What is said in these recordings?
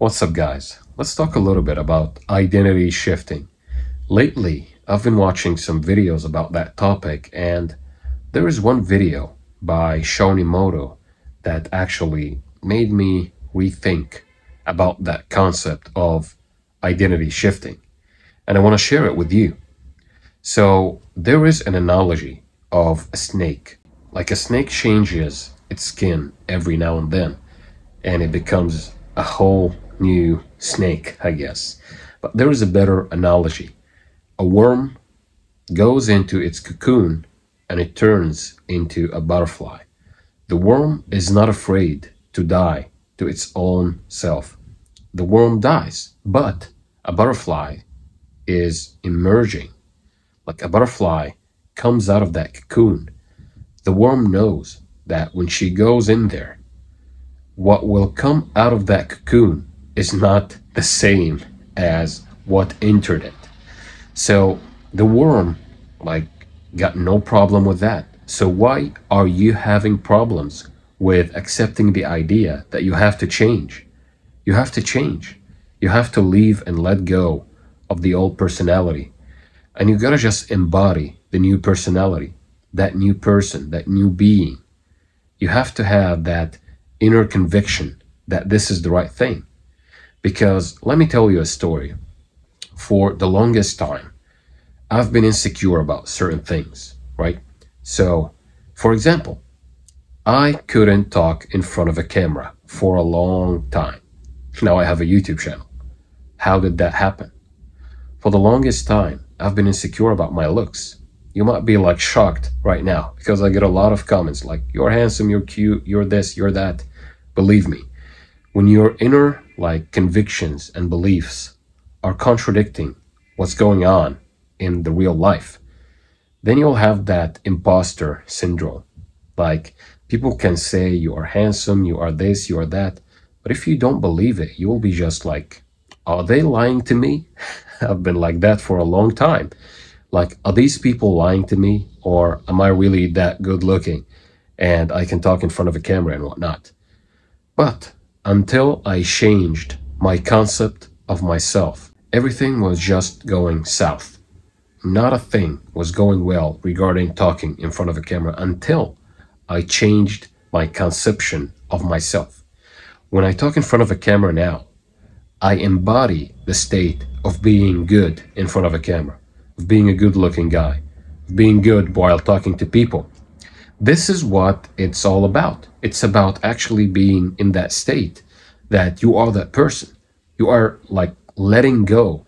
What's up, guys? Let's talk a little bit about identity shifting. Lately, I've been watching some videos about that topic, and there is one video by Shonimoto that actually made me rethink about that concept of identity shifting. And I want to share it with you. So, there is an analogy of a snake. Like a snake changes its skin every now and then, and it becomes a whole new snake, I guess. But there is a better analogy. A worm goes into its cocoon and it turns into a butterfly. The worm is not afraid to die to its own self. The worm dies, but a butterfly is emerging. Like a butterfly comes out of that cocoon. The worm knows that when she goes in there, what will come out of that cocoon is not the same as what entered it. So the worm, like, got no problem with that. So why are you having problems with accepting the idea that you have to change? You have to change. You have to leave and let go of the old personality. And you gotta just embody the new personality, that new person, that new being. You have to have that inner conviction that this is the right thing. Because let me tell you a story. For the longest time, I've been insecure about certain things, right? So, for example, I couldn't talk in front of a camera for a long time. Now I have a YouTube channel. How did that happen? For the longest time, I've been insecure about my looks. You might be like shocked right now because I get a lot of comments like, you're handsome, you're cute, you're this, you're that. Believe me, when your inner like convictions and beliefs are contradicting what's going on in the real life, then you'll have that imposter syndrome. Like people can say you are handsome, you are this, you are that, but if you don't believe it, you will be just like, are they lying to me? I've been like that for a long time. Like, are these people lying to me, or am I really that good looking and I can talk in front of a camera and whatnot? But until I changed my concept of myself, everything was just going south. Not a thing was going well regarding talking in front of a camera until I changed my conception of myself. When I talk in front of a camera now, I embody the state of being good in front of a camera, of being a good looking guy, of being good while talking to people. This is what it's all about. It's about actually being in that state that you are that person. You are like letting go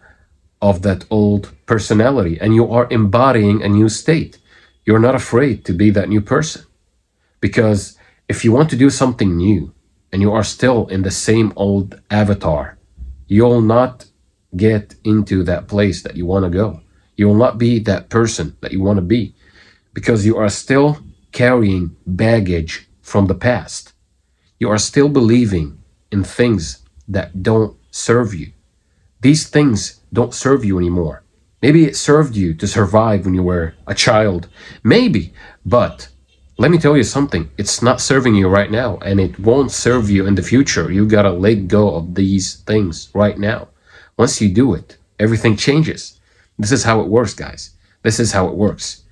of that old personality and you are embodying a new state. You're not afraid to be that new person. Because if you want to do something new and you are still in the same old avatar, you'll not get into that place that you want to go. You will not be that person that you want to be because you are still carrying baggage from the past. You are still believing in things that don't serve you. These things don't serve you anymore. Maybe it served you to survive when you were a child. Maybe. But let me tell you something. It's not serving you right now and it won't serve you in the future. You gotta let go of these things right now. Once you do it, everything changes. This is how it works, guys. This is how it works.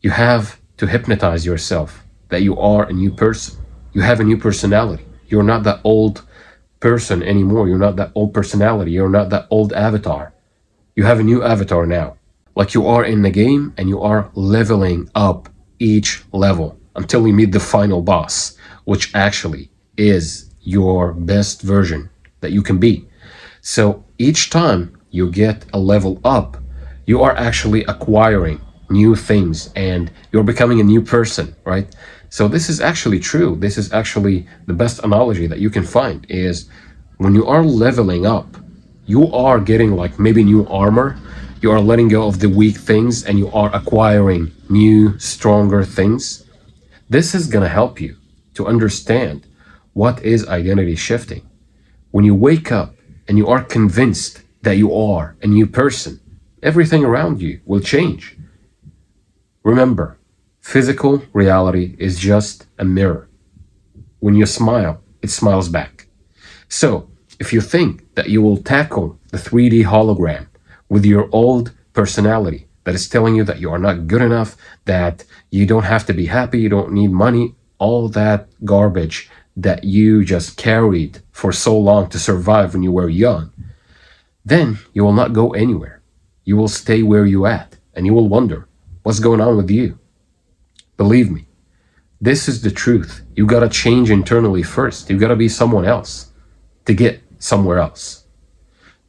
You have to hypnotize yourself that you are a new person. You have a new personality. You're not that old person anymore. You're not that old personality. You're not that old avatar. You have a new avatar now. Like you are in the game and you are leveling up each level until you meet the final boss, which actually is your best version that you can be. So each time you get a level up, you are actually acquiring new things and you're becoming a new person, right? So this is actually true. This is actually the best analogy that you can find is when you are leveling up, you are getting like maybe new armor, you are letting go of the weak things and you are acquiring new, stronger things. This is going to help you to understand what is identity shifting. When you wake up and you are convinced that you are a new person, everything around you will change. Remember, Physical reality is just a mirror. When you smile, it smiles back. So, if you think that you will tackle the 3D hologram with your old personality that is telling you that you are not good enough, that you don't have to be happy, you don't need money, all that garbage that you just carried for so long to survive when you were young, then you will not go anywhere. You will stay where you at and you will wonder what's going on with you. Believe me, this is the truth. You gotta change internally first. You gotta be someone else to get somewhere else.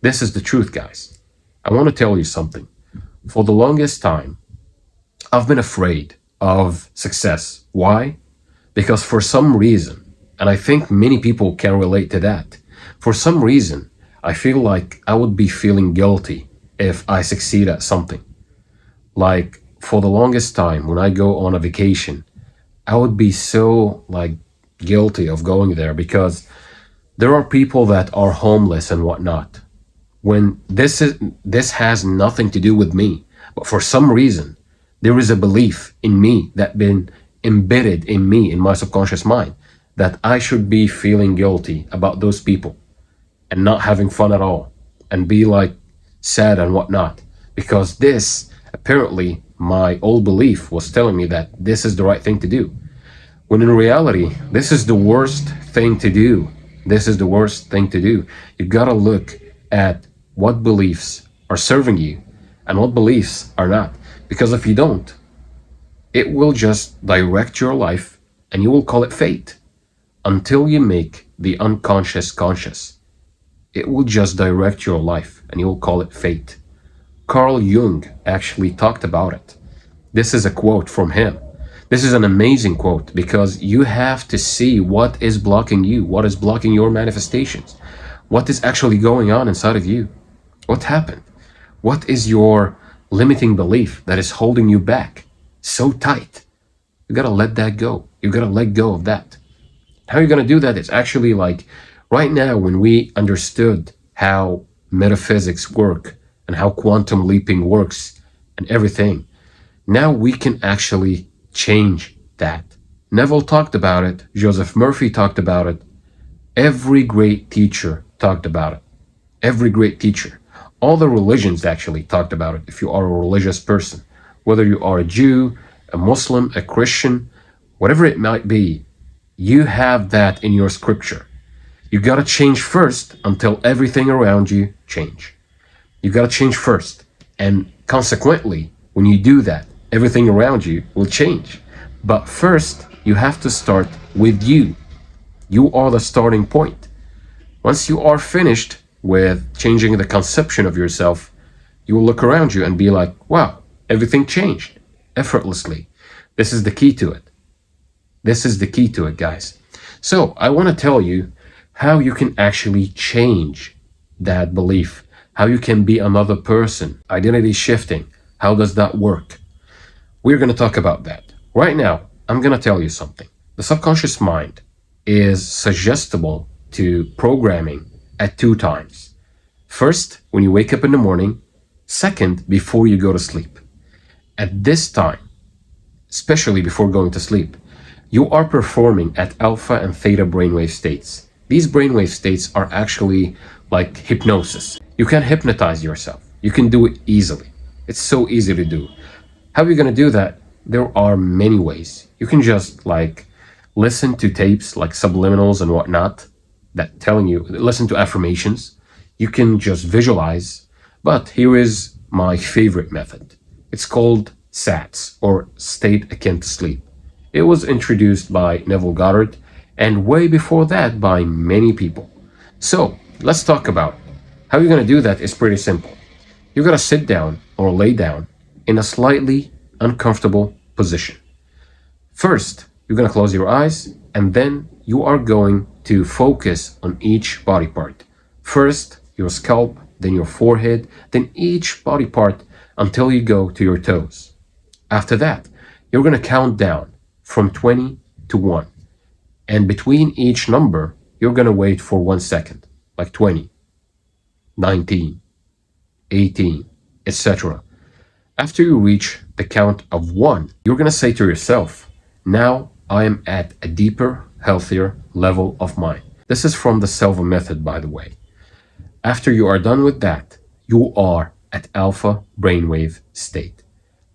This is the truth, guys. I want to tell you something. For the longest time, I've been afraid of success. Why? Because for some reason, and I think many people can relate to that, for some reason, I feel like I would be feeling guilty if I succeed at something. Like for the longest time, when I go on a vacation, I would be so like guilty of going there because there are people that are homeless and whatnot. When this is this has nothing to do with me, but for some reason there is a belief in me that been embedded in me in my subconscious mind that I should be feeling guilty about those people and not having fun at all and be like sad and whatnot because this apparently my old belief was telling me that this is the right thing to do when in reality this is the worst thing to do this is the worst thing to do you gotta look at what beliefs are serving you and what beliefs are not because if you don't it will just direct your life and you will call it fate until you make the unconscious conscious. It will just direct your life and you will call it fate. Carl Jung actually talked about it. This is a quote from him. This is an amazing quote because you have to see what is blocking you, what is blocking your manifestations, what is actually going on inside of you. What happened? What is your limiting belief that is holding you back? so tight. You gotta let that go. You gotta let go of that. How you're gonna do that is actually like right now when we understood how metaphysics work and how quantum leaping works and everything. Now we can actually change that. Neville talked about it. Joseph Murphy talked about it. Every great teacher talked about it. Every great teacher. All the religions actually talked about it if you are a religious person whether you are a Jew, a Muslim, a Christian, whatever it might be, you have that in your scripture. You got to change first until everything around you change. You got to change first. And consequently, when you do that, everything around you will change. But first, you have to start with you. You are the starting point. Once you are finished with changing the conception of yourself, you will look around you and be like, wow, everything changed effortlessly. This is the key to it. This is the key to it, guys. So I want to tell you how you can actually change that belief, how you can be another person, identity shifting. How does that work? We're going to talk about that. Right now, I'm going to tell you something. The subconscious mind is suggestible to programming at two times. First, when you wake up in the morning. Second, before you go to sleep at this time, especially before going to sleep, you are performing at alpha and theta brainwave states. These brainwave states are actually like hypnosis. You can hypnotize yourself. You can do it easily. It's so easy to do. How are you going to do that? There are many ways. You can just like listen to tapes like subliminals and whatnot that telling you, listen to affirmations. You can just visualize. But here is my favorite method. It's called SATS, or State Akin to Sleep. It was introduced by Neville Goddard, and way before that by many people. So, let's talk about. How you're going to do that is pretty simple. You're going to sit down or lay down in a slightly uncomfortable position. First, you're going to close your eyes, and then you are going to focus on each body part. First, your scalp, then your forehead, then each body part until you go to your toes. After that, you're going to count down from 20 to 1. And between each number, you're going to wait for one second, like 20, 19, 18, etc. After you reach the count of 1, you're going to say to yourself, now I am at a deeper, healthier level of mind. This is from the Silva method, by the way. After you are done with that, you are at alpha brainwave state.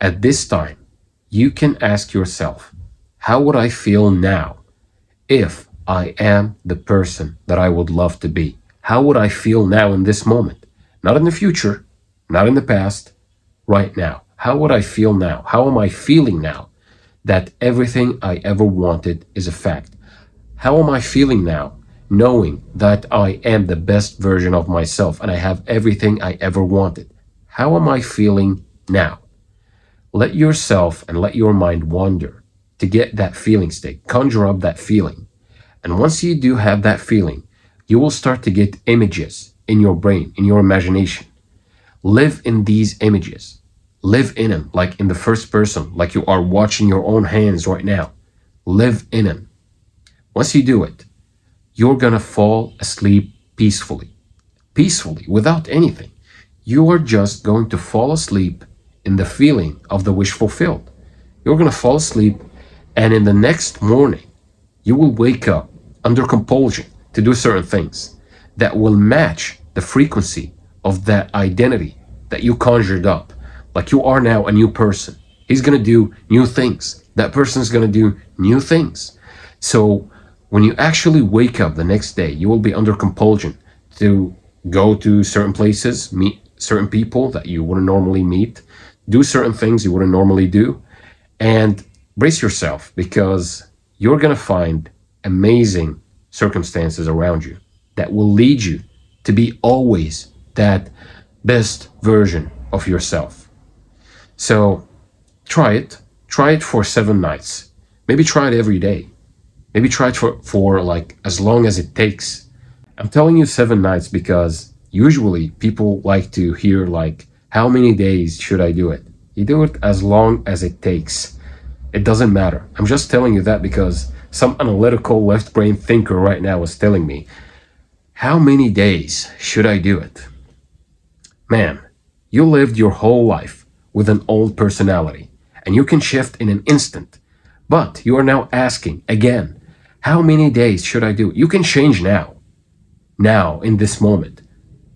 At this time, you can ask yourself, how would I feel now if I am the person that I would love to be? How would I feel now in this moment? Not in the future, not in the past, right now. How would I feel now? How am I feeling now that everything I ever wanted is a fact? How am I feeling now knowing that I am the best version of myself and I have everything I ever wanted? How am I feeling now? Let yourself and let your mind wander to get that feeling state. Conjure up that feeling. And once you do have that feeling, you will start to get images in your brain, in your imagination. Live in these images. Live in them like in the first person, like you are watching your own hands right now. Live in them. Once you do it, you're going to fall asleep peacefully. Peacefully, without anything. You are just going to fall asleep in the feeling of the wish fulfilled. You're going to fall asleep, and in the next morning, you will wake up under compulsion to do certain things that will match the frequency of that identity that you conjured up. Like you are now a new person. He's going to do new things. That person is going to do new things. So when you actually wake up the next day, you will be under compulsion to go to certain places, meet certain people that you wouldn't normally meet, do certain things you wouldn't normally do, and brace yourself because you're going to find amazing circumstances around you that will lead you to be always that best version of yourself. So try it. Try it for seven nights. Maybe try it every day. Maybe try it for, for like as long as it takes. I'm telling you seven nights because usually people like to hear like, how many days should I do it? You do it as long as it takes. It doesn't matter. I'm just telling you that because some analytical left brain thinker right now is telling me, how many days should I do it? Man, you lived your whole life with an old personality and you can shift in an instant. But you are now asking again, how many days should I do? You can change now, now in this moment,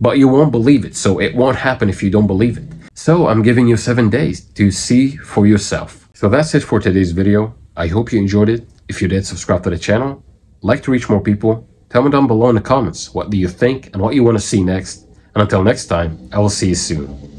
but you won't believe it. So it won't happen if you don't believe it. So I'm giving you seven days to see for yourself. So that's it for today's video. I hope you enjoyed it. If you did, subscribe to the channel. Like to reach more people. Tell me down below in the comments what do you think and what you want to see next. And until next time, I will see you soon.